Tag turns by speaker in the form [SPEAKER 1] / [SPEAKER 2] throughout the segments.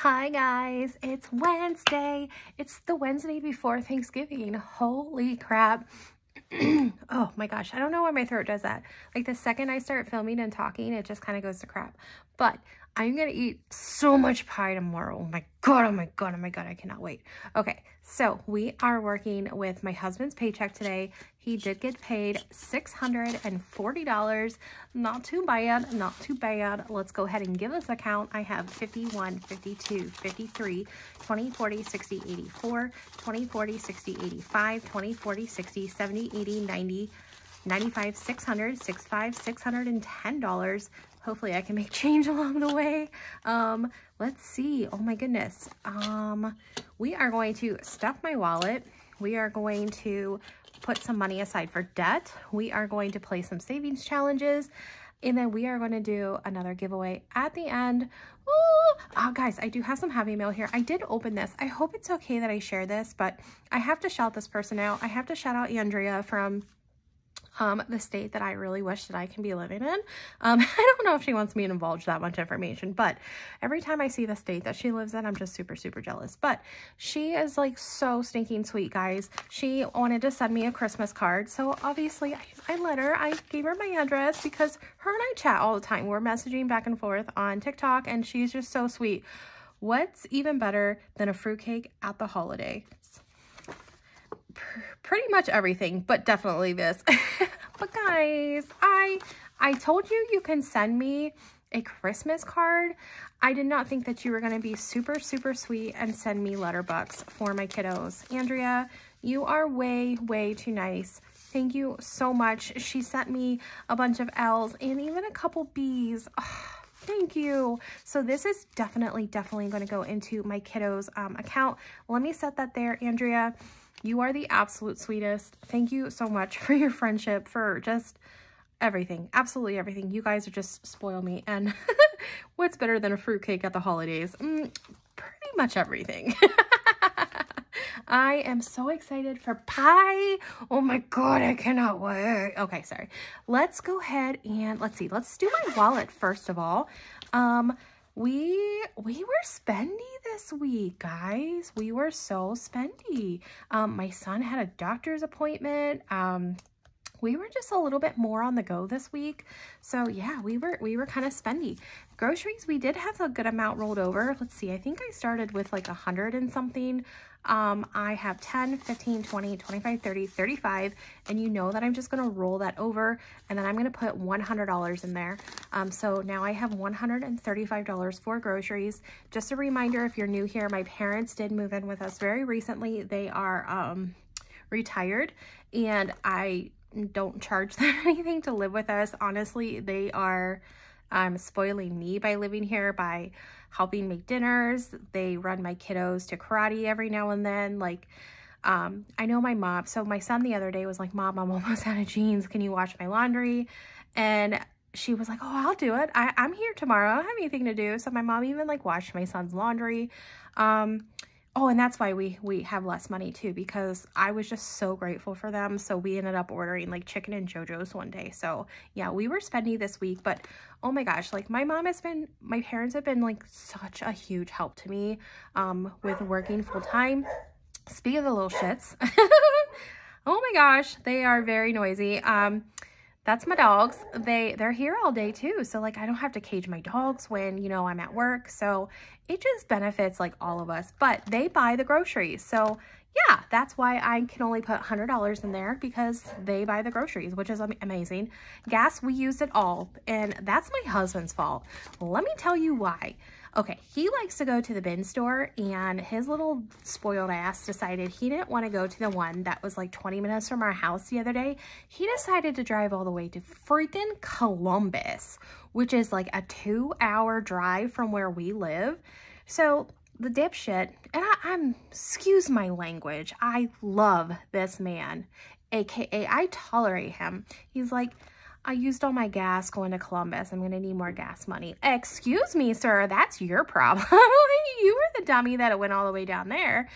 [SPEAKER 1] Hi guys, it's Wednesday. It's the Wednesday before Thanksgiving. Holy crap. oh my gosh, I don't know why my throat does that. Like the second I start filming and talking, it just kind of goes to crap. But I'm going to eat so much pie tomorrow. Oh my God, oh my God, oh my God, I cannot wait. Okay, so we are working with my husband's paycheck today. He did get paid $640. Not too bad, not too bad. Let's go ahead and give this account. I have 51, 52, 53, 20, 40, 60, 84, 20, 40, 60, 85, 20, 40, 60, 70, 80, 90, 95, 600, 65, $610. Hopefully I can make change along the way. Um, let's see. Oh my goodness. Um, we are going to stuff my wallet. We are going to put some money aside for debt. We are going to play some savings challenges. And then we are going to do another giveaway at the end. Ooh. Oh, guys, I do have some Happy Mail here. I did open this. I hope it's okay that I share this, but I have to shout this person out. I have to shout out Andrea from um, the state that I really wish that I can be living in. Um, I don't know if she wants me to divulge that much information, but every time I see the state that she lives in, I'm just super, super jealous. But she is like so stinking sweet, guys. She wanted to send me a Christmas card. So obviously I, I let her, I gave her my address because her and I chat all the time. We're messaging back and forth on TikTok and she's just so sweet. What's even better than a fruitcake at the holiday? Pretty much everything, but definitely this. but guys, I I told you you can send me a Christmas card. I did not think that you were going to be super, super sweet and send me letterbucks for my kiddos. Andrea, you are way, way too nice. Thank you so much. She sent me a bunch of L's and even a couple B's. Oh, thank you. So this is definitely, definitely going to go into my kiddos um, account. Let me set that there, Andrea. You are the absolute sweetest. Thank you so much for your friendship, for just everything. Absolutely everything. You guys are just spoil me. And what's better than a fruitcake at the holidays? Mm, pretty much everything. I am so excited for pie. Oh my God, I cannot wait. Okay, sorry. Let's go ahead and let's see. Let's do my wallet first of all. Um, we we were spendy this week guys. We were so spendy. Um my son had a doctor's appointment. Um we were just a little bit more on the go this week. So yeah we were we were kind of spendy. Groceries we did have a good amount rolled over. Let's see i think i started with like a hundred and something um, I have 10, 15, 20, 25, 30, 35, and you know that I'm just going to roll that over, and then I'm going to put $100 in there. Um, so now I have $135 for groceries. Just a reminder, if you're new here, my parents did move in with us very recently. They are um, retired, and I don't charge them anything to live with us. Honestly, they are um, spoiling me by living here, by helping make dinners. They run my kiddos to karate every now and then. Like, um, I know my mom. So my son the other day was like, Mom, I'm almost out of jeans. Can you wash my laundry? And she was like, oh, I'll do it. I, I'm here tomorrow. I don't have anything to do. So my mom even like washed my son's laundry. Um, Oh, and that's why we, we have less money too, because I was just so grateful for them. So we ended up ordering like chicken and JoJo's one day. So yeah, we were spending this week, but oh my gosh, like my mom has been, my parents have been like such a huge help to me um, with working full time. Speak of the little shits, oh my gosh, they are very noisy. Um, that's my dogs. They, they're here all day too. So like, I don't have to cage my dogs when, you know, I'm at work. So it just benefits like all of us, but they buy the groceries. So yeah, that's why I can only put $100 in there because they buy the groceries, which is amazing. Gas, we used it all, and that's my husband's fault. Let me tell you why. Okay, he likes to go to the bin store and his little spoiled ass decided he didn't want to go to the one that was like 20 minutes from our house the other day. He decided to drive all the way to freaking Columbus, which is like a two hour drive from where we live. So the dipshit, and I, I'm, excuse my language, I love this man, aka I tolerate him. He's like, I used all my gas going to Columbus. I'm going to need more gas money. Excuse me, sir. That's your problem. you were the dummy that it went all the way down there.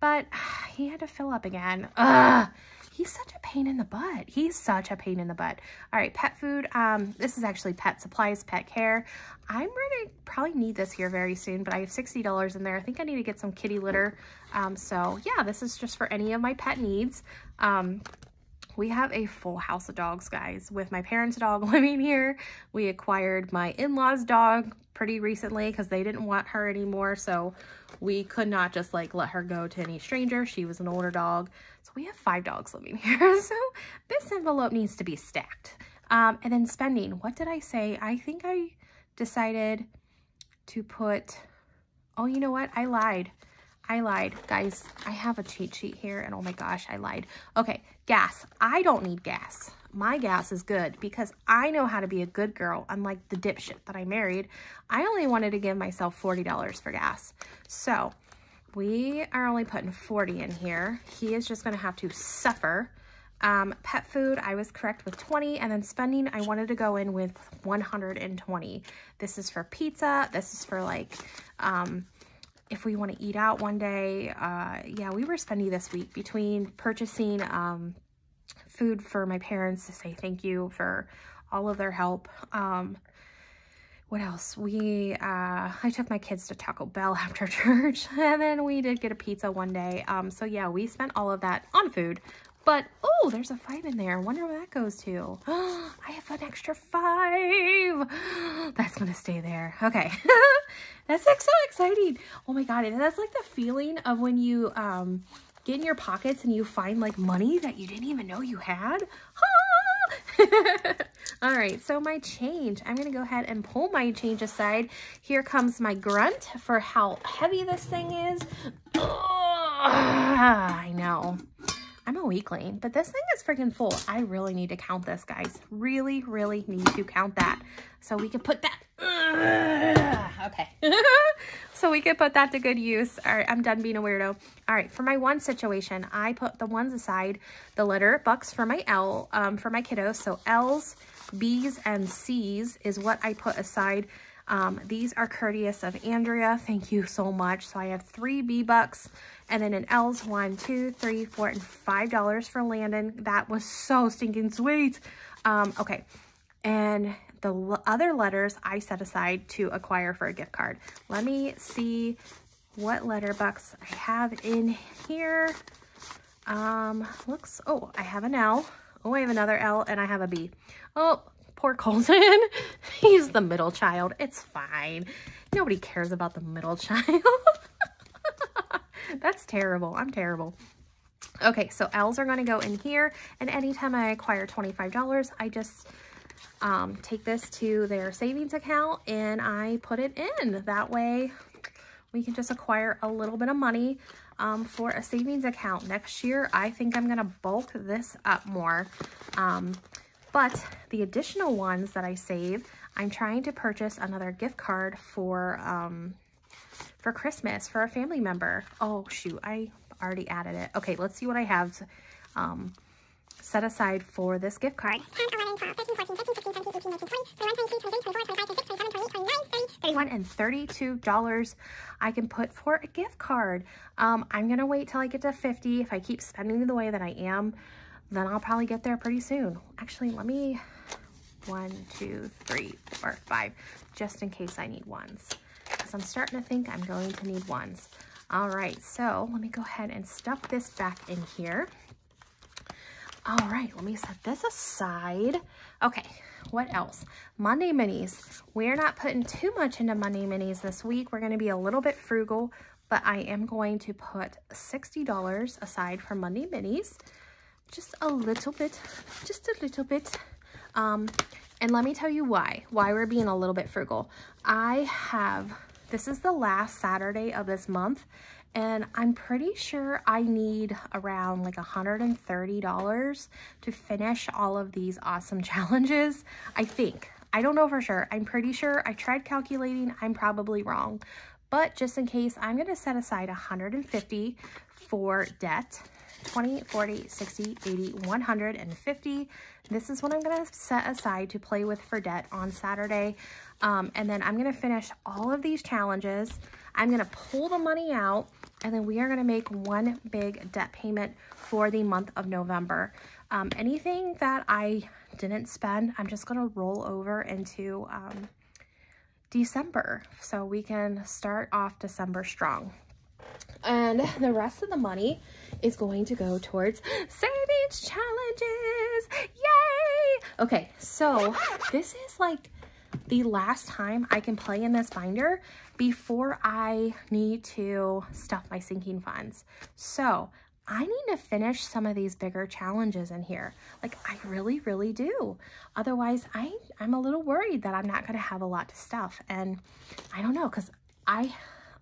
[SPEAKER 1] But he had to fill up again. Ugh. he's such a pain in the butt. He's such a pain in the butt. All right, pet food. Um, this is actually pet supplies, pet care. I'm going to probably need this here very soon, but I have $60 in there. I think I need to get some kitty litter. Um, so yeah, this is just for any of my pet needs. Um, we have a full house of dogs, guys. With my parents' dog living here, we acquired my in-laws' dog pretty recently because they didn't want her anymore. So we could not just like let her go to any stranger. She was an older dog. So we have five dogs living here. So this envelope needs to be stacked. Um, and then spending. What did I say? I think I decided to put, oh, you know what? I lied. I lied. Guys, I have a cheat sheet here and oh my gosh, I lied. Okay, gas. I don't need gas. My gas is good because I know how to be a good girl, unlike the dipshit that I married. I only wanted to give myself $40 for gas. So we are only putting 40 in here. He is just gonna have to suffer. Um, pet food, I was correct with 20, and then spending, I wanted to go in with 120. This is for pizza. This is for like, um, if we want to eat out one day, uh, yeah, we were spending this week between purchasing um, food for my parents to say thank you for all of their help. Um, what else? We, uh, I took my kids to Taco Bell after church, and then we did get a pizza one day. Um, so yeah, we spent all of that on food. But, oh, there's a five in there. I wonder where that goes to. I have an extra five. That's going to stay there. Okay. That's like so exciting. Oh my God. And that's like the feeling of when you um, get in your pockets and you find like money that you didn't even know you had. All right, so my change. I'm going to go ahead and pull my change aside. Here comes my grunt for how heavy this thing is. I know. I'm a weakling, but this thing is freaking full. I really need to count this, guys. Really, really need to count that. So we can put that. okay. so we could put that to good use. All right, I'm done being a weirdo. All right, for my one situation, I put the ones aside, the letter bucks for my L, um, for my kiddos. So L's, B's, and C's is what I put aside. Um, these are courteous of Andrea. Thank you so much. So I have three B bucks and then an L's, one, two, three, four, and five dollars for Landon. That was so stinking sweet. Um, okay, and the other letters I set aside to acquire for a gift card. Let me see what letter bucks I have in here. Um, looks, oh, I have an L. Oh, I have another L and I have a B. Oh, poor Colton. He's the middle child. It's fine. Nobody cares about the middle child. That's terrible. I'm terrible. Okay, so L's are going to go in here. And anytime I acquire $25, I just um, take this to their savings account and I put it in. That way we can just acquire a little bit of money um, for a savings account. Next year, I think I'm going to bulk this up more. Um, but the additional ones that I save, I'm trying to purchase another gift card for um, for Christmas for a family member. Oh, shoot. I already added it. Okay, let's see what I have um, set aside for this gift card. 31 and $32 I can put for a gift card. Um, I'm going to wait till I get to 50. If I keep spending the way that I am, then I'll probably get there pretty soon. Actually, let me, one, two, three, four, five, just in case I need ones because I'm starting to think I'm going to need ones. All right, so let me go ahead and stuff this back in here. All right, let me set this aside. Okay, what else? Monday minis. We're not putting too much into Monday minis this week. We're going to be a little bit frugal, but I am going to put $60 aside for Monday minis. Just a little bit, just a little bit. Um, and let me tell you why, why we're being a little bit frugal. I have, this is the last Saturday of this month, and I'm pretty sure I need around like $130 to finish all of these awesome challenges. I think. I don't know for sure. I'm pretty sure. I tried calculating. I'm probably wrong. But just in case, I'm going to set aside 150 for debt 20, 40, 60, 80, 150. This is what I'm going to set aside to play with for debt on Saturday. Um, and then I'm going to finish all of these challenges. I'm going to pull the money out And then we are going to make one big debt payment for the month of November. Um, anything that I didn't spend, I'm just going to roll over into um, December. So we can start off December strong. And the rest of the money is going to go towards savings challenges. Yay! Okay, so this is like the last time I can play in this binder before I need to stuff my sinking funds. So I need to finish some of these bigger challenges in here. Like I really, really do. Otherwise, I, I'm a little worried that I'm not going to have a lot to stuff. And I don't know, because I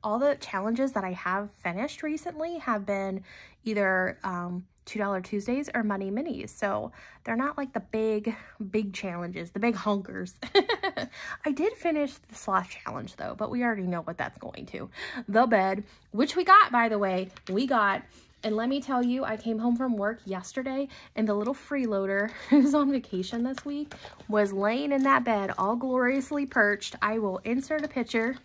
[SPEAKER 1] all the challenges that I have finished recently have been either um, $2 Tuesdays or Money Minis. So they're not like the big, big challenges, the big hunkers. I did finish the sloth challenge though, but we already know what that's going to. The bed, which we got, by the way, we got and let me tell you, I came home from work yesterday and the little freeloader who's on vacation this week was laying in that bed all gloriously perched. I will insert a picture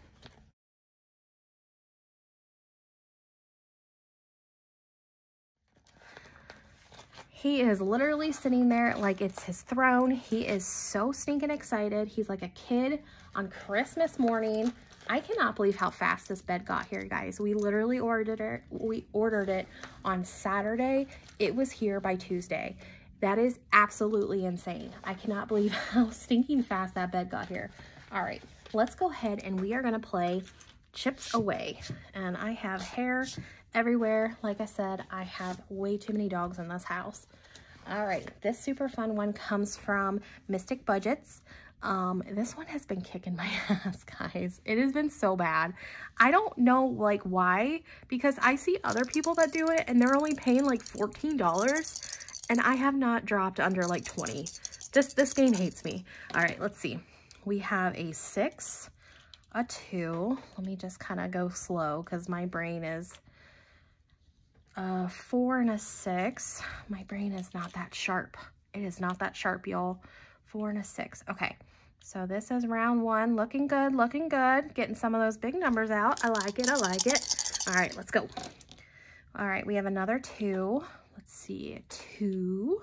[SPEAKER 1] He is literally sitting there like it's his throne. He is so stinking excited. He's like a kid on Christmas morning. I cannot believe how fast this bed got here, guys. We literally ordered it. We ordered it on Saturday. It was here by Tuesday. That is absolutely insane. I cannot believe how stinking fast that bed got here. All right, let's go ahead and we are gonna play Chips Away. And I have hair everywhere. Like I said, I have way too many dogs in this house. All right, this super fun one comes from Mystic Budgets. Um, this one has been kicking my ass, guys. It has been so bad. I don't know, like, why, because I see other people that do it, and they're only paying, like, $14, and I have not dropped under, like, 20 This, this game hates me. All right, let's see. We have a 6, a 2. Let me just kind of go slow, because my brain is a four and a six. My brain is not that sharp. It is not that sharp, y'all. Four and a six. Okay, so this is round one. Looking good, looking good. Getting some of those big numbers out. I like it, I like it. All right, let's go. All right, we have another two. Let's see, two,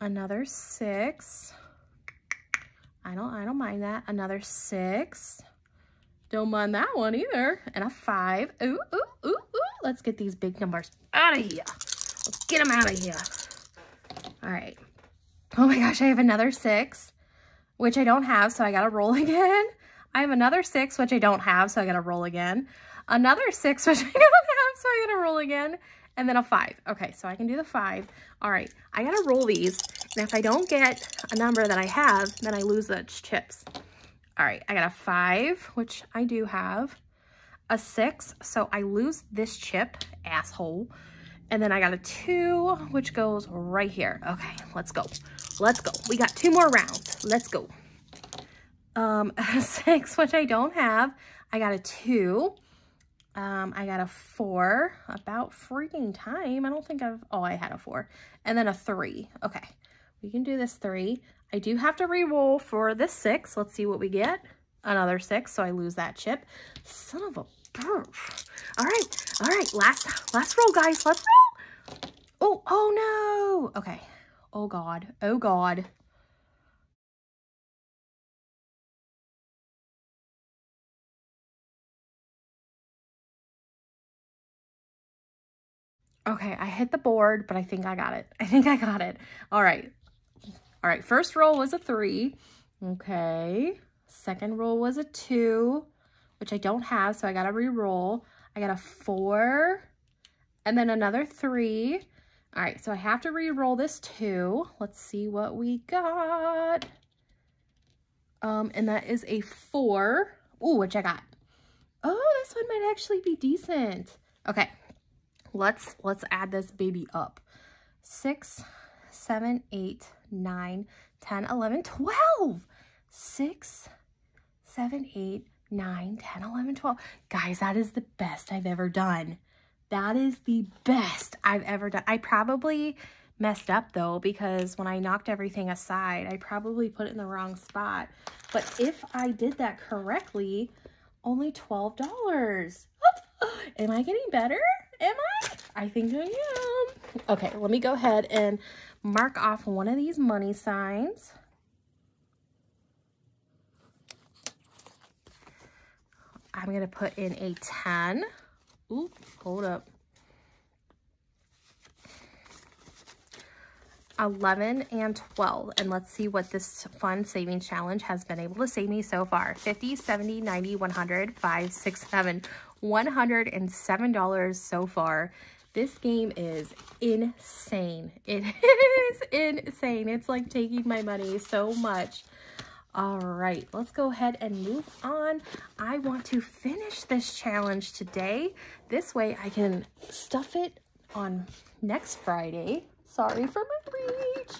[SPEAKER 1] another six. I don't, I don't mind that. Another six. Don't mind that one either. And a five. Ooh, ooh. Let's get these big numbers out of here. Let's get them out of here. All right. Oh my gosh, I have another six, which I don't have, so I got to roll again. I have another six, which I don't have, so I got to roll again. Another six, which I don't have, so I got to roll again. And then a five. Okay, so I can do the five. All right, I got to roll these. And if I don't get a number that I have, then I lose the chips. All right, I got a five, which I do have. A six, so I lose this chip, asshole. And then I got a two, which goes right here. Okay, let's go. Let's go. We got two more rounds. Let's go. Um, a six, which I don't have. I got a two. Um, I got a four. About freaking time. I don't think I've... Oh, I had a four. And then a three. Okay. We can do this three. I do have to re-roll for this six. Let's see what we get. Another six, so I lose that chip. Son of a. All right, all right, last, last roll, guys. Let's roll. Oh, oh no. Okay. Oh God, oh God. Okay, I hit the board, but I think I got it. I think I got it. All right, all right, first roll was a three. Okay. Second roll was a two, which I don't have, so I got to re-roll. I got a four and then another three. All right, so I have to re-roll this two. Let's see what we got. Um, and that is a four. Ooh, which I got. Oh, this one might actually be decent. Okay, let's let's add this baby up. Six, seven, eight, 9, 10, 11, 12. 6, 7, 8, 9, 10, 11, 12. Guys, that is the best I've ever done. That is the best I've ever done. I probably messed up though because when I knocked everything aside, I probably put it in the wrong spot. But if I did that correctly, only $12. am I getting better? Am I? I think I am. Okay, let me go ahead and mark off one of these money signs. I'm to put in a 10. Oop, hold up. 11 and 12 and let's see what this fun saving challenge has been able to save me so far. 50 70 90 100 5 6 7 107 dollars so far. This game is insane. It is insane. It's like taking my money so much all right let's go ahead and move on i want to finish this challenge today this way i can stuff it on next friday Sorry for my reach.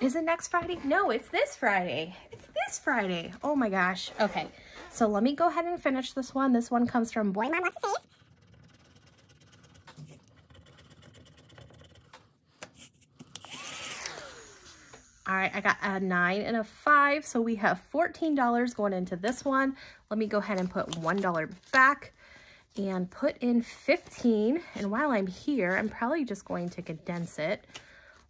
[SPEAKER 1] Is it next Friday? No, it's this Friday. It's this Friday. Oh my gosh. Okay, so let me go ahead and finish this one. This one comes from Boy Mom Wants right, I got a nine and a five, so we have $14 going into this one. Let me go ahead and put $1 back and put in 15. And while I'm here, I'm probably just going to condense it.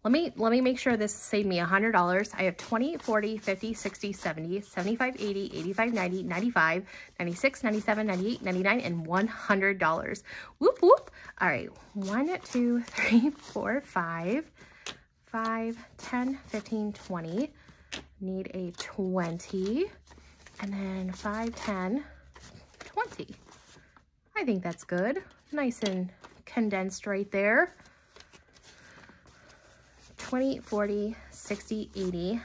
[SPEAKER 1] Let me let me make sure this saved me $100. I have 20, 40, 50, 60, 70, 75, 80, 85, 90, 95, 96, 97, 98, 99, and $100. Whoop, whoop. All right, one, two, three, four, five, five, 10, 15, 20. Need a 20. And then 5, 10, 20. I think that's good. Nice and condensed right there. 20, 40, 60, 80,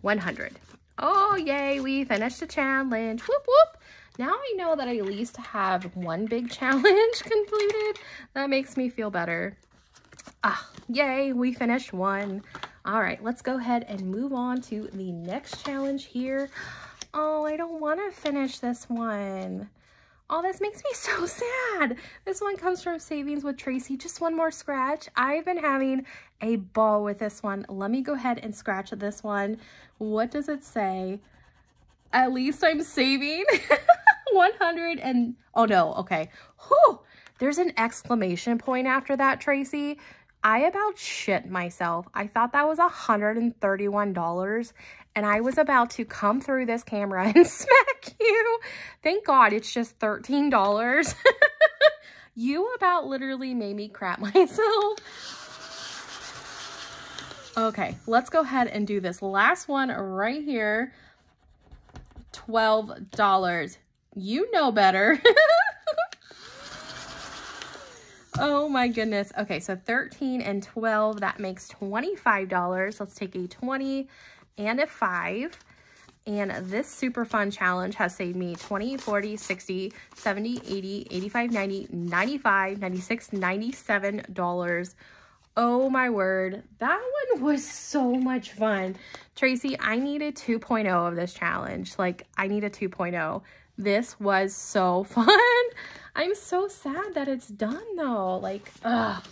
[SPEAKER 1] 100. Oh, yay, we finished the challenge. Whoop, whoop. Now I know that I at least have one big challenge completed. That makes me feel better. Ah, yay, we finished one. All right, let's go ahead and move on to the next challenge here. Oh, I don't want to finish this one. Oh, this makes me so sad. This one comes from Savings with Traci. Just one more scratch. I've been having a ball with this one. Let me go ahead and scratch this one. What does it say? At least I'm saving 100 and, oh no, okay. Whew. There's an exclamation point after that, Traci. I about shit myself. I thought that was $131 and I was about to come through this camera and smack you. Thank God it's just $13. you about literally made me crap myself. Okay, let's go ahead and do this last one right here. $12. You know better. oh my goodness. Okay, so 13 and 12, that makes $25. Let's take a 20 and a 5. And this super fun challenge has saved me 20, 40, 60, 70, 80, 85, 90, 95, 96, 97 dollars. Oh my word, that one was so much fun. Traci, I need a 2.0 of this challenge. Like, I need a 2.0. This was so fun. I'm so sad that it's done though. Like, ugh,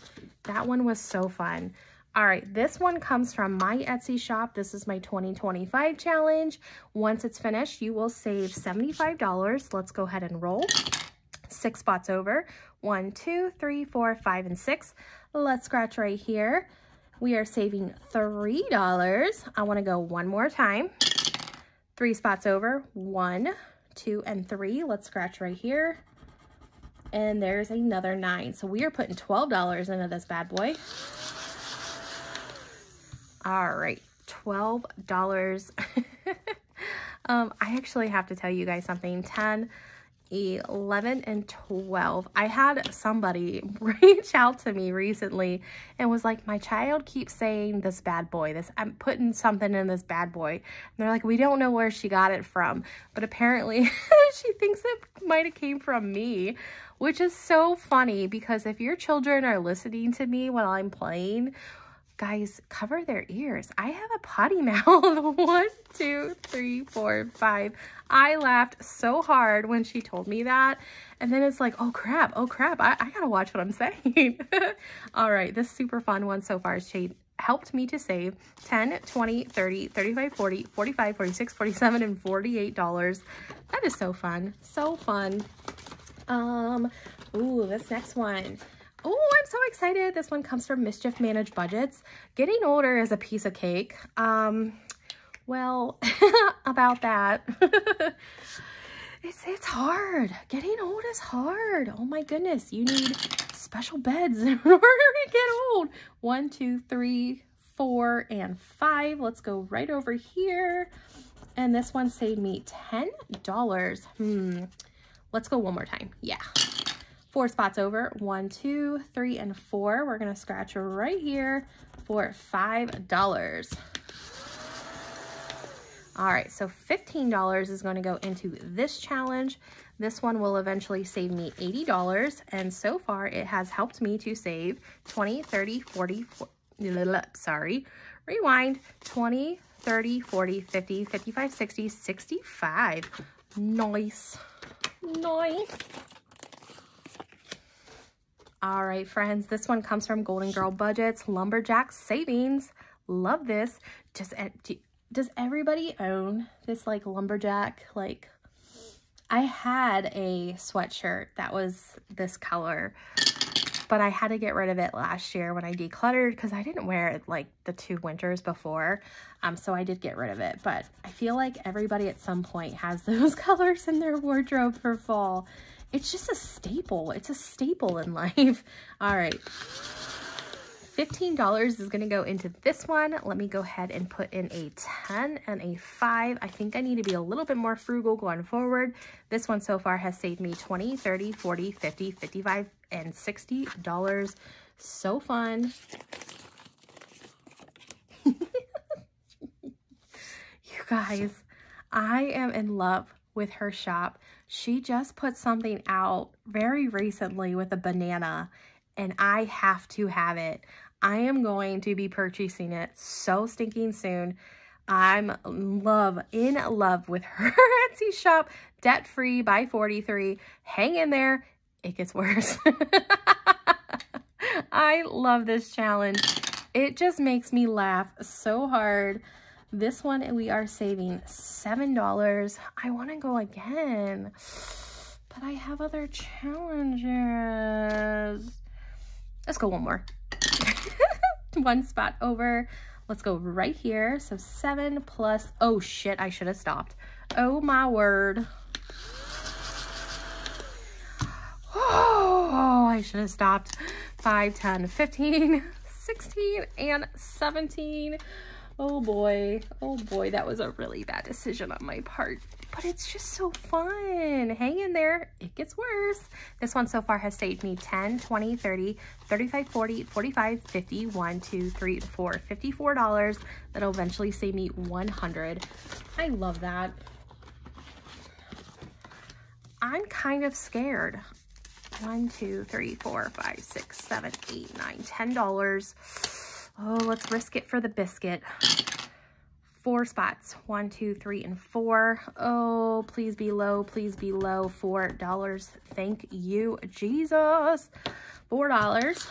[SPEAKER 1] that one was so fun. All right, this one comes from my Etsy shop. This is my 2025 challenge. Once it's finished, you will save $75. Let's go ahead and roll. Six spots over. One, two, three, four, five, and six. Let's scratch right here. We are saving $3. I want to go one more time. Three spots over. One, two, and three. Let's scratch right here. And there's another nine. So we are putting $12 into this bad boy. All right, $12. um, I actually have to tell you guys something. 10, 11, and 12. I had somebody reach out to me recently and was like, my child keeps saying this bad boy. This I'm putting something in this bad boy. And they're like, we don't know where she got it from. But apparently she thinks it might have came from me, which is so funny because if your children are listening to me while I'm playing guys cover their ears. I have a potty mouth. One, two, three, four, five. I laughed so hard when she told me that. And then it's like, oh crap, oh crap, I, I gotta watch what I'm saying. All right, this super fun one so far has helped me to save 10, 20, 30, 35, 40, 45, 46, 47, and $48. That is so fun. So fun. Um, ooh, this next one. Oh, I'm so excited. This one comes from Mischief Managed Budgets. Getting older is a piece of cake. Um, well, about that. it's, it's hard. Getting old is hard. Oh my goodness. You need special beds in order to get old. One, two, three, four, and five. Let's go right over here. And this one saved me $10. Hmm. Let's go one more time. Yeah. Four spots over. One, two, three, and four. We're to scratch right here for $5. All right, so $15 is to go into this challenge. This one will eventually save me $80, and so far it has helped me to save 20, 30, 40, 40 sorry, rewind, 20, 30, 40, 50, 55, 60, 65. Nice. Nice. All right, friends, this one comes from Golden Girl Budgets, Lumberjack Savings. Love this. Does, does everybody own this like lumberjack? Like, I had a sweatshirt that was this color, but I had to get rid of it last year when I decluttered because I didn't wear it like the two winters before. Um, so I did get rid of it, but I feel like everybody at some point has those colors in their wardrobe for fall. It's just a staple. It's a staple in life. All right. $15 is going to go into this one. Let me go ahead and put in a 10 and a 5. I think I need to be a little bit more frugal going forward. This one so far has saved me 20, 30, 40, 50, 55, and $60. So fun. you guys, I am in love with her shop. She just put something out very recently with a banana and I have to have it. I am going to be purchasing it so stinking soon. I'm love in love with her Etsy shop, debt free by 43. Hang in there. It gets worse. I love this challenge. It just makes me laugh so hard. This one, we are saving $7. I want to go again, but I have other challenges. Let's go one more. one spot over. Let's go right here. So seven plus, oh shit, I should have stopped. Oh my word. Oh, I should have stopped. 5, 10, 15, 16, and 17. Oh boy, oh boy, that was a really bad decision on my part but it's just so fun. Hang in there. It gets worse. This one so far has saved me 10, 20, 30, 35, 40, 45, 50, 1, 2, 3, 4, $54. That'll eventually save me 100. I love that. I'm kind of scared. One, two, three, four, five, six, seven, eight, nine, ten dollars. Oh, let's risk it for the biscuit four spots. One, two, three, and four. Oh, please be low. Please be low. Four dollars. Thank you, Jesus. Four dollars.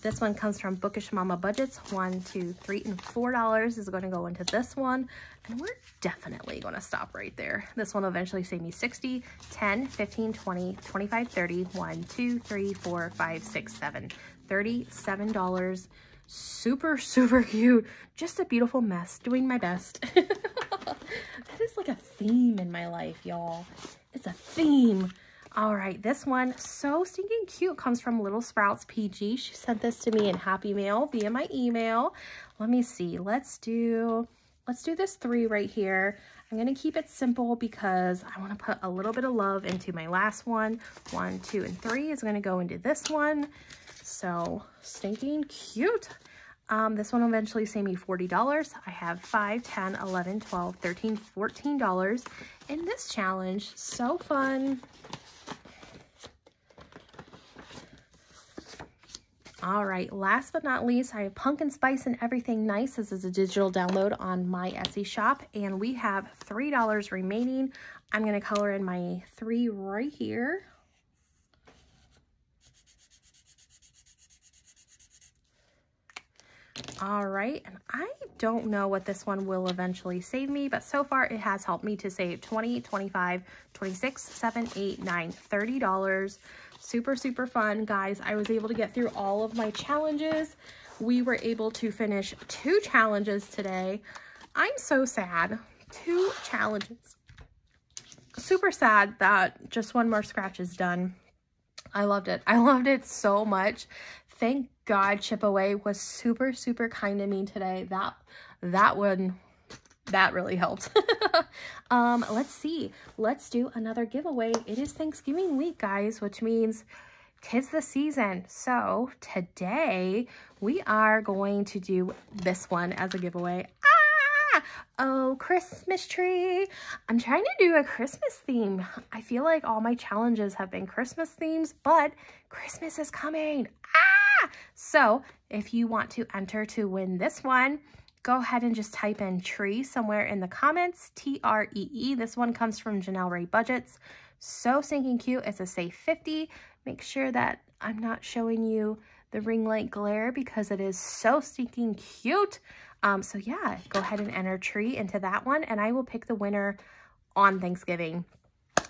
[SPEAKER 1] This one comes from Bookish Mamma Budgets. One, two, three, and four dollars is going to go into this one. And we're definitely going to stop right there. This one will eventually save me 60, 10, 15, 20, 25, 30, 1, 2, 3, 4, 5, 6, 7, $37 super, super cute. Just a beautiful mess, doing my best. that is like a theme in my life, y'all. It's a theme. All right, this one, so stinking cute, comes from Little Sprouts PG. She sent this to me in Happy Mail via my email. Let me see. Let's do, let's do this three right here. I'm to keep it simple because I want to put a little bit of love into my last one. One, two, and three is to go into this one. So stinking cute. Um, this one will eventually save me $40. I have 5, 10, 11, 12, 13, $14 in this challenge. So fun. All right, last but not least, I have Pumpkin Spice and Everything Nice. This is a digital download on my Etsy shop, and we have $3 remaining. I'm going to color in my three right here. All right, and I don't know what this one will eventually save me, but so far it has helped me to save 20, 25, 26, 7, 8, 9, 30 dollars. Super, super fun, guys. I was able to get through all of my challenges. We were able to finish two challenges today. I'm so sad. Two challenges. Super sad that just one more scratch is done. I loved it. I loved it so much. Thank God Chip Away was super, super kind to me today. That, that one, that really helped. um, let's see. Let's do another giveaway. It is Thanksgiving week, guys, which means tis the season. So today we are going to do this one as a giveaway. Ah! Oh, Christmas tree. I'm trying to do a Christmas theme. I feel like all my challenges have been Christmas themes, but Christmas is coming. Ah! So if you want to enter to win this one, go ahead and just type in tree somewhere in the comments, T-R-E-E. -E. This one comes from Janelle Ray Budgets. So stinking cute. It's a safe 50. Make sure that I'm not showing you the ring light glare because it is so stinking cute. Um, so yeah, go ahead and enter tree into that one and I will pick the winner on Thanksgiving.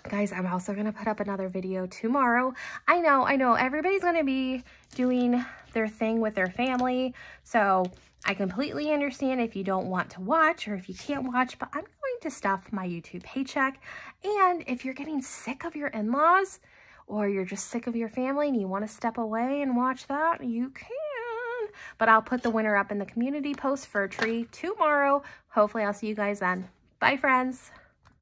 [SPEAKER 1] Guys, I'm also going to put up another video tomorrow. I know, I know, everybody's going to be doing their thing with their family. So I completely understand if you don't want to watch or if you can't watch, but I'm going to stuff my YouTube paycheck. And if you're getting sick of your in-laws or you're just sick of your family and you want to step away and watch that, you can. But I'll put the winner up in the community post for a tree tomorrow. Hopefully I'll see you guys then. Bye, friends.